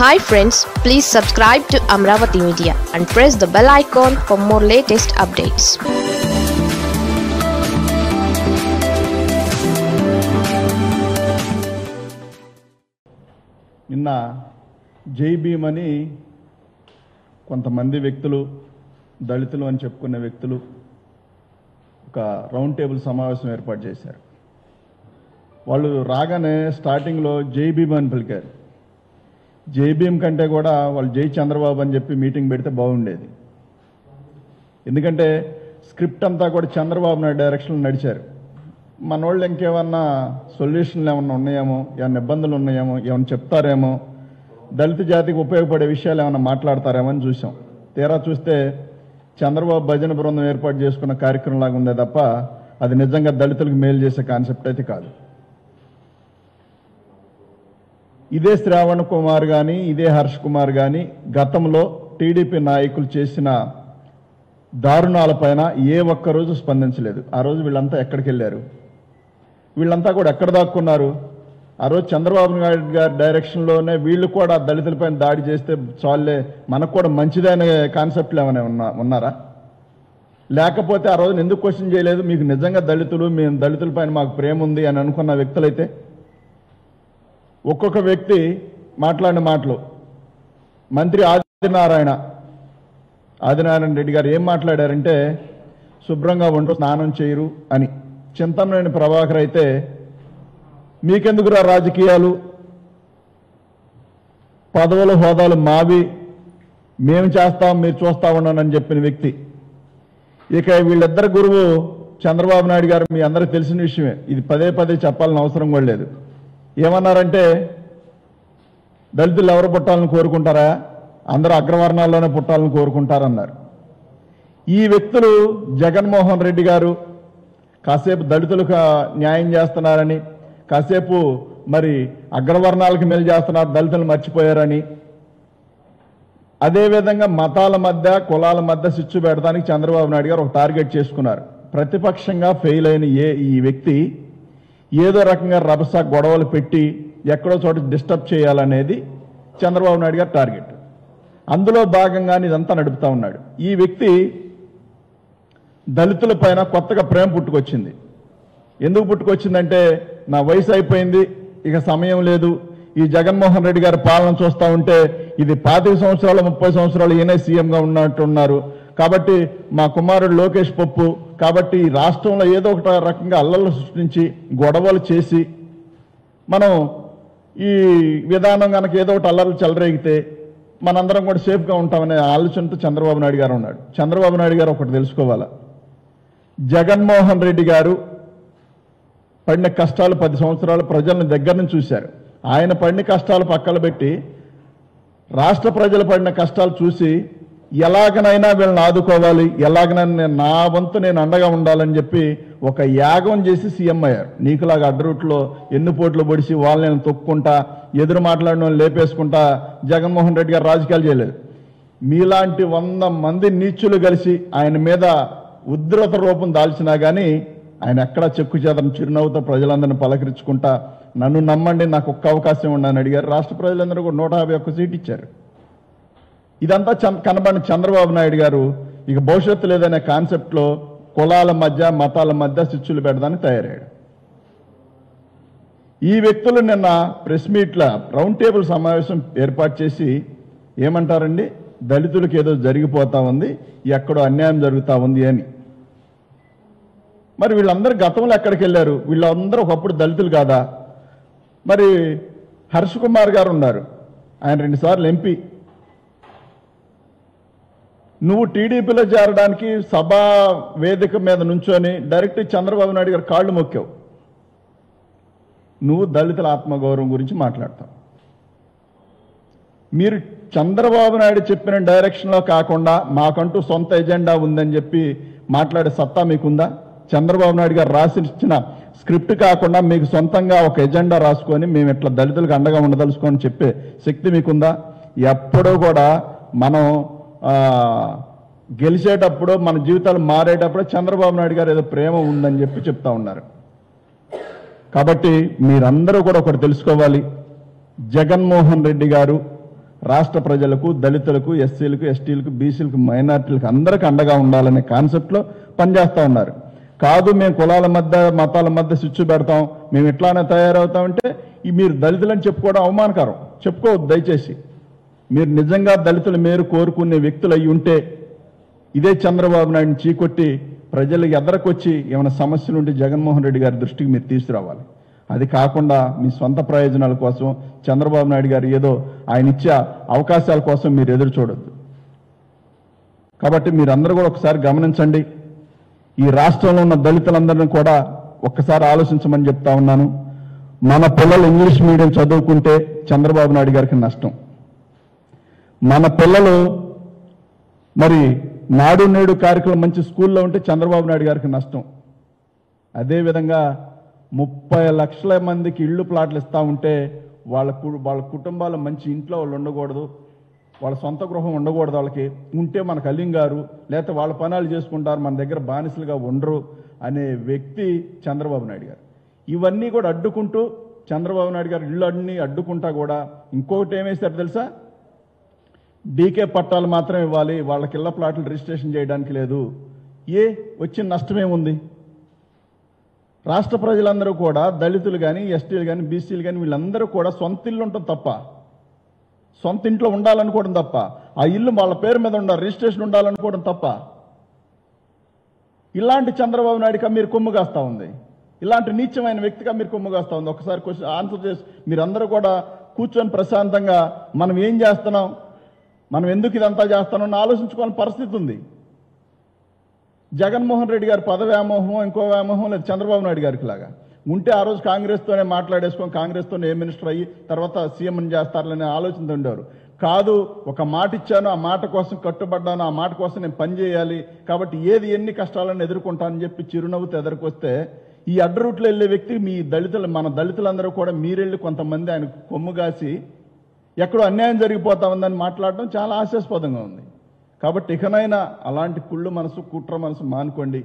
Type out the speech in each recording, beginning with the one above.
Hi friends please subscribe to Amaravati media and press the bell icon for more latest updates నిన్న జై భీమ్ అని కొంతమంది వ్యక్తులు దళితులు అని చెప్పుకునే వ్యక్తులు ఒక రౌండ్ టేబుల్ సమావేశం ఏర్పాటు చేశారు. వాళ్ళు రాగానే స్టార్టింగ్లో జై భీమ్ అని పిలికారు. జేబీఎం కంటే కూడా వాళ్ళు జై చంద్రబాబు అని చెప్పి మీటింగ్ పెడితే బాగుండేది. ఎందుకంటే స్క్రిప్ట్ అంతా కూడా చంద్రబాబు నాయుడు డైరెక్షన్లో నడిచారు. మన వాళ్ళు ఇంకేమన్నా సొల్యూషన్లు ఏమన్నా ఉన్నాయేమో ఏమన్నా ఇబ్బందులు ఉన్నాయేమో ఏమన్నా చెప్తారేమో దళిత జాతికి ఉపయోగపడే విషయాలు ఏమైనా మాట్లాడతారేమో అని చూసాం. తీరా చూస్తే చంద్రబాబు భజన బృందం ఏర్పాటు చేసుకున్న కార్యక్రమం లాగా ఉందే తప్ప అది నిజంగా దళితులకు మేలు చేసే కాన్సెప్ట్ అయితే కాదు. ఇదే శ్రావణ్ కుమార్ కానీ ఇదే హర్ష్ కుమార్ కానీ గతంలో టీడీపీ నాయకులు చేసిన దారుణాలపైన ఏ ఒక్క రోజు స్పందించలేదు. ఆ రోజు వీళ్ళంతా ఎక్కడికి వెళ్ళారు? వీళ్ళంతా కూడా ఎక్కడ దాక్కున్నారు? ఆ రోజు చంద్రబాబు నాయుడు గారి డైరెక్షన్లోనే వీళ్ళు కూడా దళితులపైన దాడి చేస్తే చాలే మనకు కూడా మంచిదైన కాన్సెప్ట్లు ఏమైనా ఉన్నా ఉన్నారా? లేకపోతే ఆ రోజున ఎందుకు క్వశ్చన్ చేయలేదు? మీకు నిజంగా దళితులు మేము దళితులపైన మాకు ప్రేమ ఉంది అని అనుకున్న వ్యక్తులైతే ఒక్కొక్క వ్యక్తి మాట్లాడిన మాటలు. మంత్రి ఆదినారాయణ. ఆదినారాయణ రెడ్డి గారు ఏం మాట్లాడారంటే శుభ్రంగా ఉంటూ స్నానం చేయరు అని. చింతమనేని ప్రభాకర్ అయితే మీకెందుకురా రాజకీయాలు? పదవుల హోదాలు మావి. మేము చేస్తాం మీరు చూస్తా ఉన్నానని చెప్పిన వ్యక్తి. ఇక వీళ్ళిద్దరు గురువు చంద్రబాబు నాయుడు గారు మీ అందరికి తెలిసిన విషయమే. ఇది పదే పదే చెప్పాలని అవసరం కూడా లేదు. ఏమన్నారంటే దళితులు ఎవరు పుట్టాలని కోరుకుంటారా? అందరూ అగ్రవర్ణాల్లోనే పుట్టాలని కోరుకుంటారన్నారు. ఈ వ్యక్తులు జగన్మోహన్ రెడ్డి గారు కాసేపు దళితులకు న్యాయం చేస్తున్నారని కాసేపు మరి అగ్రవర్ణాలకు మేలు చేస్తున్నారు దళితులు మర్చిపోయారని. అదేవిధంగా మతాల మధ్య కులాల మధ్య సిచ్చు పెడడానికి చంద్రబాబు నాయుడు గారు ఒక టార్గెట్ చేసుకున్నారు. ప్రతిపక్షంగా ఫెయిల్ అయిన ఏ ఈ వ్యక్తి ఏదో రకంగా రభస గొడవలు పెట్టి ఎక్కడో చోట డిస్టర్బ్ చేయాలనేది చంద్రబాబు నాయుడు గారి టార్గెట్. అందులో భాగంగానే ఇదంతా నడుపుతా ఉన్నాడు. ఈ వ్యక్తి దళితుల పైన కొత్తగా ప్రేమ పుట్టుకొచ్చింది. ఎందుకు పుట్టుకొచ్చిందంటే నా వయసు అయిపోయింది ఇక సమయం లేదు. ఈ జగన్మోహన్ రెడ్డి గారి పాలన చూస్తూ ఉంటే ఇది పాతిక సంవత్సరాలు ముప్పై సంవత్సరాలు ఈయనే సీఎంగా ఉన్నట్టున్నారు. కాబట్టి మా కుమారుడు లోకేష్ పప్పు కాబట్టి ఈ రాష్ట్రంలో ఏదో ఒక రకంగా అల్లలు సృష్టించి గొడవలు చేసి మనం ఈ విధానం కనుక ఏదో ఒకటి అల్లర్లు చెలరేగితే మనందరం కూడా సేఫ్గా ఉంటామనే ఆలోచనతో చంద్రబాబు నాయుడు గారు ఉన్నాడు. చంద్రబాబు నాయుడు గారు ఒకటి తెలుసుకోవాలా? జగన్మోహన్ రెడ్డి గారు పడిన కష్టాలు పది సంవత్సరాలు ప్రజలను దగ్గర నుంచి చూశారు. ఆయన పడిన కష్టాలు పక్కన పెట్టి రాష్ట్ర ప్రజలు పడిన కష్టాలు చూసి ఎలాగనైనా వీళ్ళని ఆదుకోవాలి ఎలాగనైనా నేను నా వంతు నేను అండగా ఉండాలని చెప్పి ఒక యాగం చేసి సీఎం అయ్యారు. నీకులాగా అడ్రూట్లో ఎన్ని పోట్లు పొడిచి వాళ్ళని తొక్కుంటా ఎదురు మాట్లాడిన లేపేసుకుంటా జగన్మోహన్ రెడ్డి గారు రాజకీయాలు చేయలేదు. మీలాంటి వంద మంది నీచులు కలిసి ఆయన మీద ఉద్రత రూపం దాల్చినా కానీ ఆయన ఎక్కడా చెక్కు చేతను చిరునవ్వుతో ప్రజలందరిని పలకరించుకుంటా నన్ను నమ్మండి నాకు ఒక్క అవకాశం ఉండని అడిగారు. రాష్ట్ర ప్రజలందరూ కూడా నూట యాభై ఒక్క సీట్ ఇచ్చారు. ఇదంతా కనబడిన చంద్రబాబు నాయుడు గారు ఇక భవిష్యత్తు లేదనే కాన్సెప్ట్లో కులాల మధ్య మతాల మధ్య చిచ్చులు పెడదానికి తయారయ్యాడు. ఈ వ్యక్తులు నిన్న ప్రెస్ మీట్ల రౌండ్ టేబుల్ సమావేశం ఏర్పాటు చేసి ఏమంటారండి? దళితులకు ఏదో జరిగిపోతా ఉంది ఎక్కడో అన్యాయం జరుగుతా ఉంది అని. మరి వీళ్ళందరూ గతంలో ఎక్కడికి వెళ్ళారు? వీళ్ళందరూ ఒకప్పుడు దళితులు కాదా? మరి హర్ష్ కుమార్ గారు ఉన్నారు. ఆయన రెండుసార్లు ఎంపీ. నువ్వు టీడీపీలో చేరడానికి సభా వేదిక మీద నుంచొని డైరెక్ట్ చంద్రబాబు నాయుడు గారు కాళ్ళు మొక్కావు. నువ్వు దళితుల ఆత్మగౌరవం గురించి మాట్లాడతావు. మీరు చంద్రబాబు నాయుడు చెప్పిన డైరెక్షన్లో కాకుండా మాకంటూ సొంత ఎజెండా ఉందని చెప్పి మాట్లాడే సత్తా మీకుందా? చంద్రబాబు నాయుడు గారు రాసి ఇచ్చిన స్క్రిప్ట్ కాకుండా మీకు సొంతంగా ఒక ఎజెండా రాసుకొని మేము ఇట్లా దళితులకు అండగా ఉండదలుచుకొని చెప్పే శక్తి మీకుందా? ఎప్పుడూ కూడా మనం గెలిచేటప్పుడు మన జీవితాలు మారేటప్పుడు చంద్రబాబు నాయుడు గారు ఏదో ప్రేమ ఉందని చెప్పి చెప్తా ఉన్నారు. కాబట్టి మీరందరూ కూడా ఒకటి తెలుసుకోవాలి. జగన్మోహన్ రెడ్డి గారు రాష్ట్ర ప్రజలకు దళితులకు ఎస్సీలకు ఎస్టీలకు బీసీలకు మైనార్టీలకు అందరికీ అండగా ఉండాలనే కాన్సెప్ట్లో పనిచేస్తూ ఉన్నారు. కాదు మేము కులాల మధ్య మతాల మధ్య స్విచ్ పెడతాం. మేము ఇట్లానే తయారవుతామంటే మీరు దళితులని చెప్పుకోవడం అవమానకరం. చెప్పుకోవద్దు దయచేసి. మీరు నిజంగా దళితుల మేరు కోరుకునే వ్యక్తులు అయి ఉంటే ఇదే చంద్రబాబు నాయుడిని చీకొట్టి ప్రజలు ఎదరకొచ్చి ఏమైనా సమస్యలు ఉంటే జగన్మోహన్ రెడ్డి గారి దృష్టికి మీరు తీసుకురావాలి. అది కాకుండా మీ సొంత ప్రయోజనాల కోసం చంద్రబాబు నాయుడు గారు ఏదో ఆయన ఇచ్చే అవకాశాల కోసం మీరు ఎదురు చూడొద్దు. కాబట్టి మీరందరూ కూడా ఒకసారి గమనించండి. ఈ రాష్ట్రంలో ఉన్న దళితులందరినీ కూడా ఒక్కసారి ఆలోచించమని చెప్తా ఉన్నాను. మన పిల్లలు ఇంగ్లీష్ మీడియం చదువుకుంటే చంద్రబాబు నాయుడు గారికి నష్టం. మన పిల్లలు మరి నాడు నేడు కార్యక్రమం మంచి స్కూల్లో ఉంటే చంద్రబాబు నాయుడు గారికి నష్టం. అదేవిధంగా ముప్పై లక్షల మందికి ఇళ్ళు ప్లాట్లు ఇస్తా ఉంటే వాళ్ళ కు- వాళ్ళ కుటుంబాలు మంచి ఇంట్లో వాళ్ళు ఉండకూడదు. వాళ్ళ సొంత గృహం ఉండకూడదు వాళ్ళకి. ఉంటే మన అల్లింగారు లేకపోతే వాళ్ళ పనాలు చేసుకుంటారు మన దగ్గర బానిసలుగా ఉండరు అనే వ్యక్తి చంద్రబాబు నాయుడు గారు. ఇవన్నీ కూడా అడ్డుకుంటూ చంద్రబాబు నాయుడు గారు ఇళ్ళు అన్ని అడ్డుకుంటా కూడా ఇంకొకటి ఏమేస్తారు తెలుసా? డీకే పట్టాలు మాత్రం ఇవ్వాలి వాళ్ళకి ఇళ్ళ ప్లాట్లు రిజిస్ట్రేషన్ చేయడానికి లేదు. ఏ వచ్చిన నష్టమేముంది రాష్ట్ర ప్రజలందరూ కూడా దళితులు కానీ ఎస్టీలు కానీ బీసీలు కానీ వీళ్ళందరూ కూడా సొంత ఇల్లు ఉంటుంది తప్ప సొంత ఇంట్లో ఉండాలనుకోవడం తప్ప ఆ ఇల్లు వాళ్ళ పేరు మీద ఉండాలి రిజిస్ట్రేషన్ ఉండాలనుకోవడం తప్ప ఇలాంటి చంద్రబాబు నాయుడుగా మీరు కొమ్ము కాస్తా ఉంది. ఇలాంటి నీచమైన వ్యక్తిగా మీరు కొమ్ము కాస్తా ఉంది. ఒకసారి క్వశ్చన్ ఆన్సర్ చేసి మీరందరూ కూడా కూర్చొని ప్రశాంతంగా మనం ఏం చేస్తున్నాం? మనం ఎందుకు ఇదంతా చేస్తానన్న అని ఆలోచించుకోవాలని పరిస్థితి ఉంది. జగన్మోహన్ రెడ్డి గారి పద వ్యామోహం ఇంకో వ్యామోహం లేదు చంద్రబాబు నాయుడు గారికి లాగా. ఉంటే ఆ రోజు కాంగ్రెస్తోనే మాట్లాడేసుకొని కాంగ్రెస్తోనే ఏ మినిస్టర్ అయ్యి తర్వాత సీఎం చేస్తారనే ఆలోచన ఉండేవారు. కాదు ఒక మాట ఇచ్చాను ఆ మాట కోసం కట్టుబడ్డాను ఆ మాట కోసం నేను పని చేయాలి కాబట్టి ఏది ఎన్ని కష్టాలను ఎదుర్కొంటానని చెప్పి చిరునవ్వుతో ఎదుర్కొస్తే ఈ అడ్డ రూట్లో వెళ్ళే వ్యక్తి మీ దళితులు మన దళితులందరూ కూడా మీరెళ్ళి కొంతమంది ఆయన కొమ్ము కాసి ఎక్కడో అన్యాయం జరిగిపోతా ఉందని మాట్లాడడం చాలా ఆశాస్పదంగా ఉంది. కాబట్టి ఇకనైనా అలాంటి కుళ్ళు మనసు కుట్ర మనసు మానుకోండి.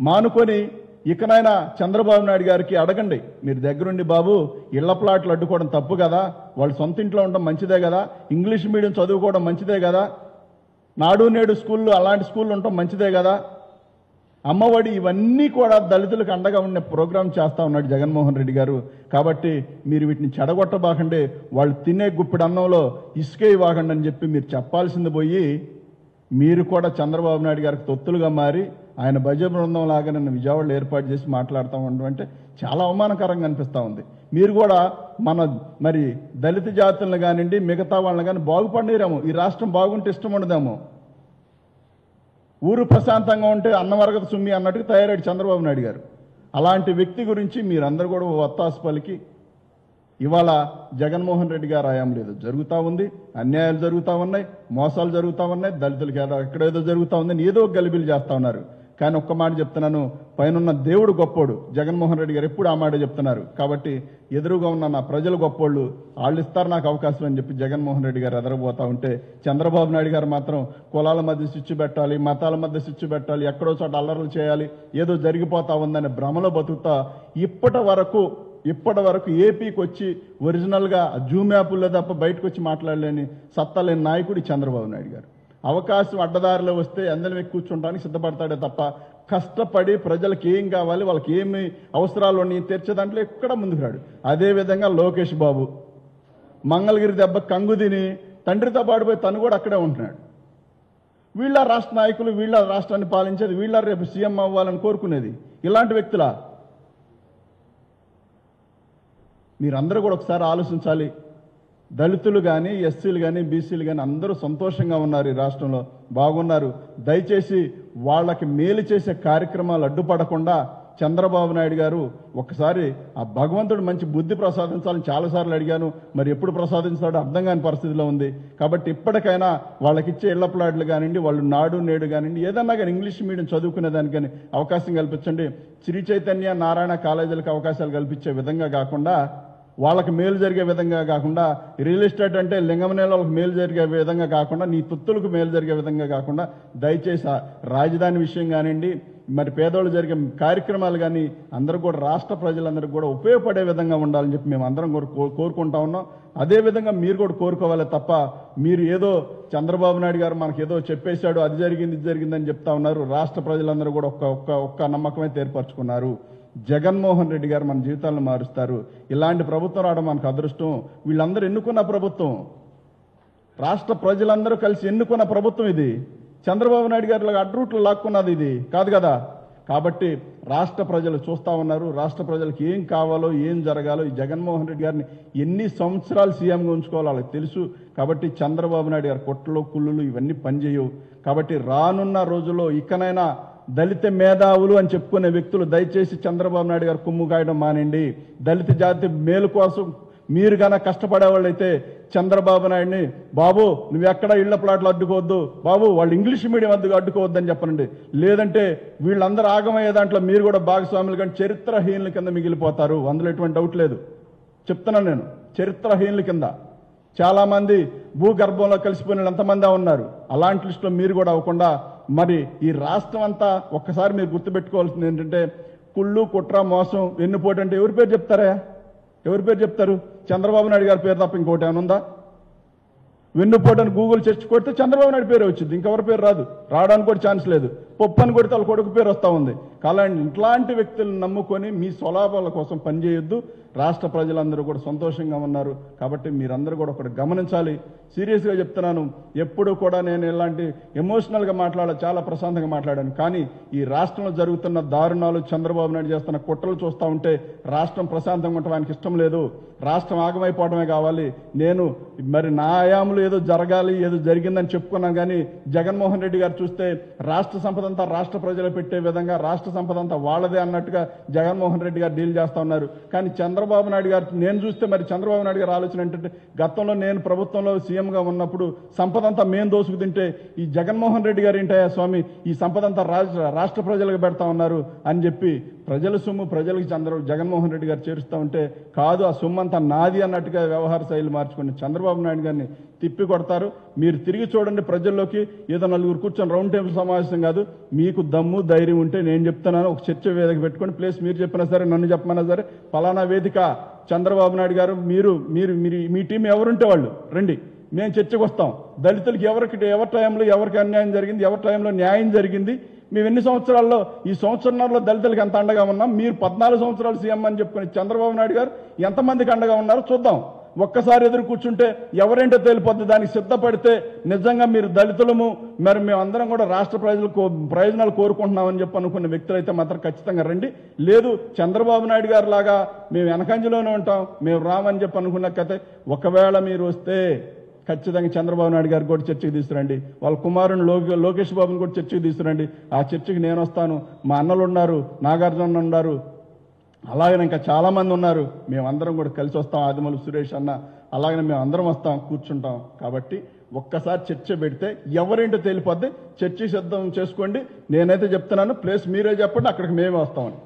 మానుకొని ఇకనైనా చంద్రబాబు నాయుడు గారికి అడగండి. మీరు దగ్గరుండి బాబు ఇళ్ళ ప్లాట్లు అడ్డుకోవడం తప్పు కదా. వాళ్ళు సొంత ఇంట్లో ఉండడం మంచిదే కదా. ఇంగ్లీష్ మీడియం చదువుకోవడం మంచిదే కదా. నాడు నేడు స్కూళ్ళు అలాంటి స్కూళ్ళు ఉండటం మంచిదే కదా. అమ్మఒడి ఇవన్నీ కూడా దళితులకు అండగా ఉండే ప్రోగ్రాం చేస్తా ఉన్నాడు జగన్మోహన్ రెడ్డి గారు. కాబట్టి మీరు వీటిని చెడగొట్టబాకండి. వాళ్ళు తినే గుప్పిడి అన్నంలో ఇసుకే ఇవ్వకండి అని చెప్పి మీరు చెప్పాల్సింది పోయి మీరు కూడా చంద్రబాబు నాయుడు గారికి తొత్తులుగా మారి ఆయన భజ బృందం లాగా నన్ను విజయవాడలో ఏర్పాటు చేసి మాట్లాడుతూ ఉండడం అంటే చాలా అవమానకరంగా అనిపిస్తూ ఉంది. మీరు కూడా మన మరి దళిత జాతులను కానివ్వండి మిగతా వాళ్ళని కానీ బాగుపడిరేమో ఈ రాష్ట్రం బాగుంటే ఇష్టం ఉండదేమో. ఊరు ప్రశాంతంగా ఉంటే అన్నవరగత సుమ్మి అన్నట్టుగా తయారయ్యాడు చంద్రబాబు నాయుడు గారు. అలాంటి వ్యక్తి గురించి మీరందరూ కూడా వత్తాసు పలికి ఇవాళ జగన్మోహన్ రెడ్డి గారు ఆయాం లేదు. జరుగుతూ ఉంది అన్యాయాలు జరుగుతూ ఉన్నాయి మోసాలు జరుగుతూ ఉన్నాయి దళితులకి ఏదో ఎక్కడేదో జరుగుతూ ఉందని ఏదో గలిబిలు చేస్తా ఉన్నారు. కానీ ఒక్క మాట చెప్తున్నాను పైనున్న దేవుడు గొప్పోడు. జగన్మోహన్ రెడ్డి గారు ఎప్పుడు ఆ మాట చెప్తున్నారు. కాబట్టి ఎదురుగా ఉన్న నా ప్రజలు గొప్పోళ్ళు వాళ్ళు ఇస్తారు నాకు అవకాశం అని చెప్పి జగన్మోహన్ రెడ్డి గారు ఎదరబోతా ఉంటే చంద్రబాబు నాయుడు గారు మాత్రం కులాల మధ్య స్విచ్ పెట్టాలి మతాల మధ్య స్విచ్ పెట్టాలి ఎక్కడో చోట అల్లర్లు చేయాలి ఏదో జరిగిపోతా ఉందనే భ్రమలో బతుకుతా. ఇప్పటి వరకు ఇప్పటి వరకు ఏపీకి వచ్చి ఒరిజినల్గా జూమ్ యాప్లో తప్ప బయటకు వచ్చి మాట్లాడలేని సత్తా లేని నాయకుడు చంద్రబాబు నాయుడు గారు. అవకాశం అడ్డదారిలో వస్తే అందరం ఎక్కి కూర్చుంటానికి సిద్ధపడతాడే తప్ప కష్టపడి ప్రజలకు ఏం కావాలి వాళ్ళకి ఏమి అవసరాలు ఉన్నాయి తీర్చే దాంట్లో ఎక్కడ ముందుకు రాడు. అదేవిధంగా లోకేష్ బాబు మంగళగిరి దెబ్బ కంగు తిని తండ్రితో పాడిపోయి తను కూడా అక్కడే ఉంటున్నాడు. వీళ్ళ రాష్ట్ర నాయకులు వీళ్ళ రాష్ట్రాన్ని పాలించేది వీళ్ళ రేపు సీఎం అవ్వాలని కోరుకునేది ఇలాంటి వ్యక్తులా? మీరందరూ కూడా ఒకసారి ఆలోచించాలి. దళితులు కానీ ఎస్సీలు కానీ బీసీలు కానీ అందరూ సంతోషంగా ఉన్నారు ఈ రాష్ట్రంలో. బాగున్నారు. దయచేసి వాళ్ళకి మేలు చేసే కార్యక్రమాలు అడ్డుపడకుండా చంద్రబాబు నాయుడు గారు ఒకసారి ఆ భగవంతుడు మంచి బుద్ధి ప్రసాదించాలని చాలాసార్లు అడిగాను. మరి ఎప్పుడు ప్రసాదించాడో అర్థం కాని పరిస్థితిలో ఉంది. కాబట్టి ఇప్పటికైనా వాళ్ళకి ఇచ్చే ఇళ్ళ ప్లాట్లు కానివ్వండి వాళ్ళు నాడు నేడు కానివ్వండి ఏదన్నా కానీ ఇంగ్లీష్ మీడియం చదువుకునే దానికని అవకాశం కల్పించండి. శ్రీ చైతన్య నారాయణ కాలేజీలకు అవకాశాలు కల్పించే విధంగా కాకుండా వాళ్ళకి మేలు జరిగే విధంగా కాకుండా రియల్ ఎస్టేట్ అంటే లింగమనేల వాళ్ళకి మేలు జరిగే విధంగా కాకుండా నీ తుత్తులకు మేలు జరిగే విధంగా కాకుండా దయచేసి రాజధాని విషయం కానివ్వండి మరి పేదోళ్ళు జరిగే కార్యక్రమాలు కానీ అందరూ కూడా రాష్ట్ర ప్రజలందరికీ కూడా ఉపయోగపడే విధంగా ఉండాలని చెప్పి మేము అందరం కూడా కోరుకుంటా ఉన్నాం. అదే విధంగా మీరు కూడా కోరుకోవాలి తప్ప మీరు ఏదో చంద్రబాబు నాయుడు గారు మనకి ఏదో చెప్పేశాడు అది జరిగింది ఇది జరిగిందని చెప్తా ఉన్నారు. రాష్ట్ర ప్రజలందరూ కూడా ఒక్క ఒక్క ఒక్క నమ్మకమే ఏర్పరచుకున్నారు. జగన్మోహన్ రెడ్డి గారు మన జీవితాలను మారుస్తారు. ఇలాంటి ప్రభుత్వం రావడం మనకు అదృష్టం. వీళ్ళందరూ ఎన్నుకున్న ప్రభుత్వం. రాష్ట్ర ప్రజలందరూ కలిసి ఎన్నుకున్న ప్రభుత్వం ఇది. చంద్రబాబు నాయుడు గారి అడ్రూట్లు లాక్కున్నది ఇది. కాదు కదా? కాబట్టి రాష్ట్ర ప్రజలు చూస్తా ఉన్నారు. రాష్ట్ర ప్రజలకు ఏం కావాలో ఏం జరగాలో ఈ జగన్మోహన్ రెడ్డి గారిని ఎన్ని సంవత్సరాలు సీఎంగా ఉంచుకోవాలో వాళ్ళకి తెలుసు. కాబట్టి చంద్రబాబు నాయుడు గారి కొట్టలు కుళ్ళు ఇవన్నీ పనిచేయవు. కాబట్టి రానున్న రోజుల్లో ఇకనైనా దళిత మేధావులు అని చెప్పుకునే వ్యక్తులు దయచేసి చంద్రబాబు నాయుడు గారు కుమ్ము కాయడం మానండి దళిత జాతి మేలు కోసం మీరు గన కష్టపడేవాళ్ళైతే చంద్రబాబు నాయుడిని బాబు నువ్వు ఎక్కడ ఇళ్ళ ప్లాట్లు అడ్డుకోవద్దు. బాబు వాళ్ళు ఇంగ్లీష్ మీడియం వద్దు అడ్డుకోవద్దని చెప్పనండి. లేదంటే వీళ్ళందరూ ఆగమయ్యే దాంట్లో మీరు కూడా భాగస్వాములు కానీ చరిత్రహీనుల కింద మిగిలిపోతారు. అందులో ఎటువంటి డౌట్ లేదు. చెప్తున్నాను నేను. చరిత్రహీనుల కింద. చాలామంది భూగర్భంలో కలిసిపోయిన ఎంతమంది ఉన్నారు. అలాంటి లిస్టులో మీరు కూడా అవ్వకుండా మరి ఈ రాష్ట్రం అంతా ఒక్కసారి మీరు గుర్తుపెట్టుకోవాల్సింది ఏంటంటే కుళ్ళు కుట్ర మోసం వెన్నుపోటు అంటే ఎవరి పేరు చెప్తారా? ఎవరి పేరు చెప్తారు? చంద్రబాబు నాయుడు గారి పేరు తప్ప ఇంకోటి ఏమైనా ఉందా? వెన్నుపోటు అని గూగుల్ సెర్చ్ కొడితే చంద్రబాబు నాయుడు పేరు వచ్చింది. ఇంకెవరి పేరు రాదు. రావడానికి కూడా ఛాన్స్ లేదు. పప్పు అని కొడితే వాళ్ళ కొడుకు పేరు వస్తూ ఉంది. కాలాంటి ఇట్లాంటి వ్యక్తులను నమ్ముకొని మీ స్వలాభాల కోసం పనిచేయొద్దు రాష్ట్ర ప్రజలందరూ కూడా సంతోషంగా ఉన్నారు. కాబట్టి మీరందరూ కూడా ఒకటి గమనించాలి. సీరియస్గా చెప్తున్నాను. ఎప్పుడు కూడా నేను ఇలాంటి ఎమోషనల్గా మాట్లాడ చాలా ప్రశాంతంగా మాట్లాడాను. కానీ ఈ రాష్ట్రంలో జరుగుతున్న దారుణాలు చంద్రబాబు నాయుడు చేస్తున్న కుట్రలు చూస్తూ ఉంటే రాష్ట్రం ప్రశాంతంగా ఉండటం ఆయనకి ఇష్టం లేదు. రాష్ట్రం ఆగమైపోవడమే కావాలి. నేను మరి నా ఆయాములు ఏదో జరగాలి ఏదో జరిగిందని చెప్పుకున్నాను కానీ జగన్మోహన్ రెడ్డి గారు చూస్తే రాష్ట్ర సంపద అంతా రాష్ట్ర ప్రజలు పెట్టే విధంగా రాష్ట్ర సంపద అంతా వాళ్ళదే అన్నట్టుగా జగన్మోహన్ రెడ్డి గారు డీల్ చేస్తా ఉన్నారు. కానీ చంద్రబాబు నాయుడు గారు నేను చూస్తే మరి చంద్రబాబు నాయుడు గారు ఆలోచన ఏంటంటే గతంలో నేను ప్రభుత్వంలో సీఎంగా ఉన్నప్పుడు సంపద అంతా మేము దోసుకు తింటే ఈ జగన్మోహన్ రెడ్డి గారు ఏంటయ్యా స్వామి ఈ సంపద అంతా రాష్ట్ర రాష్ట్ర ప్రజలకు పెడతా ఉన్నారు అని చెప్పి ప్రజల సొమ్ము ప్రజలకు చంద్ర జగన్మోహన్ రెడ్డి గారు చేరుస్తూ ఉంటే కాదు ఆ సొమ్ము అంతా నాది అన్నట్టుగా వ్యవహార శైలి మార్చుకుని చంద్రబాబు నాయుడు గారిని తిప్పి కొడతారు. మీరు తిరిగి చూడండి ప్రజల్లోకి. ఏదో నలుగురు కూర్చొని రౌండ్ టేబుల్ సమావేశం కాదు. మీకు దమ్ము ధైర్యం ఉంటే నేను చెప్తున్నాను. ఒక చర్చ వేదిక పెట్టుకొని ప్లేస్ మీరు చెప్పినా సరే నన్ను చెప్పమన్నా సరే ఫలానా వేదిక చంద్రబాబు నాయుడు గారు మీరు మీరు మీరు మీ టీం ఎవరుంటే వాళ్ళు? రండి. మేము చర్చకు వస్తాం. దళితులకి ఎవరికి ఎవరి టైంలో ఎవరికి అన్యాయం జరిగింది ఎవరి టైంలో న్యాయం జరిగింది? మేము ఎన్ని సంవత్సరాల్లో ఈ సంవత్సరంలో దళితులకు ఎంత అండగా ఉన్నాం? మీరు పద్నాలుగు సంవత్సరాలు సీఎం అని చెప్పుకుని చంద్రబాబు నాయుడు గారు ఎంతమందికి అండగా ఉన్నారో చూద్దాం. ఒక్కసారి ఎదురు కూర్చుంటే ఎవరేంటో తేలిపోద్ది. దానికి సిద్ధపడితే నిజంగా మీరు దళితులము మరి మేమందరం కూడా రాష్ట్ర ప్రజలు కో- ప్రయోజనాలు కోరుకుంటున్నామని చెప్పి అనుకున్న వ్యక్తులైతే మాత్రం ఖచ్చితంగా రండి. లేదు చంద్రబాబు నాయుడు గారు లాగా మేము వెనకంజలోనే ఉంటాం మేము రామని చెప్పి అనుకున్న కథ. ఒకవేళ మీరు వస్తే ఖచ్చితంగా చంద్రబాబు నాయుడు గారు కూడా చర్చకు తీసుకురండి. వాళ్ళ కుమారుని లోకేష్ బాబుని కూడా చర్చకు తీసుకురండి. ఆ చర్చకి నేను వస్తాను. మా అన్నలు ఉన్నారు నాగార్జున ఉన్నారు. అలాగే ఇంకా చాలా మంది ఉన్నారు. మేమందరం కూడా కలిసి వస్తాం. ఆదిమలు సురేష్ అన్న. అలాగనే మేము అందరం వస్తాం కూర్చుంటాం. కాబట్టి ఒక్కసారి చర్చ పెడితే ఎవరేంటో తేలిపోద్ది. చర్చ సిద్ధం చేసుకోండి. నేనైతే చెప్తున్నాను ప్లేస్ మీరే చెప్పండి అక్కడికి మేమే వస్తామని